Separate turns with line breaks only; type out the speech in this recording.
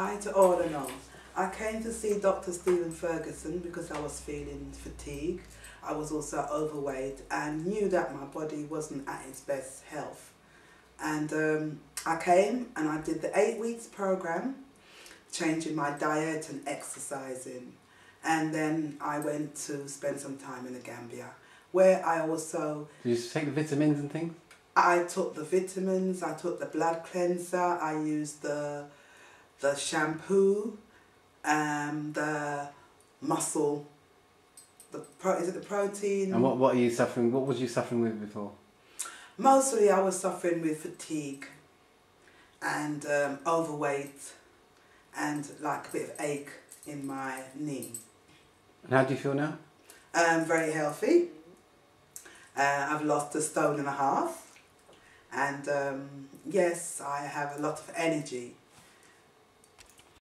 Hi to all and all. I came to see Dr. Stephen Ferguson because I was feeling fatigue. I was also overweight and knew that my body wasn't at its best health. And um, I came and I did the eight weeks program, changing my diet and exercising. And then I went to spend some time in the Gambia, where I also
Do you take the vitamins and things?
I took the vitamins, I took the blood cleanser, I used the the shampoo, um, the muscle, the pro, is it the protein?
And what, what are you suffering? What was you suffering with before?
Mostly, I was suffering with fatigue, and um, overweight, and like a bit of ache in my knee.
And how do you feel now?
Um, very healthy. Uh, I've lost a stone and a half, and um, yes, I have a lot of energy.